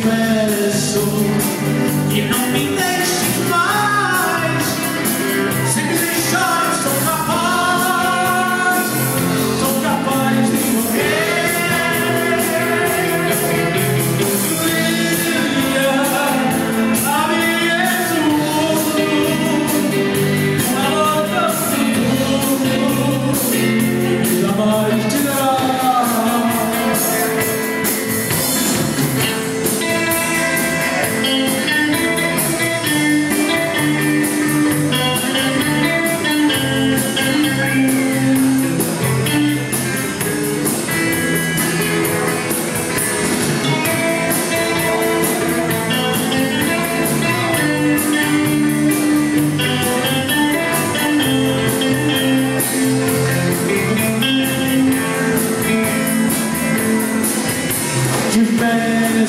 recuerdos que no me dejen más.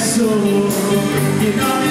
soul. You know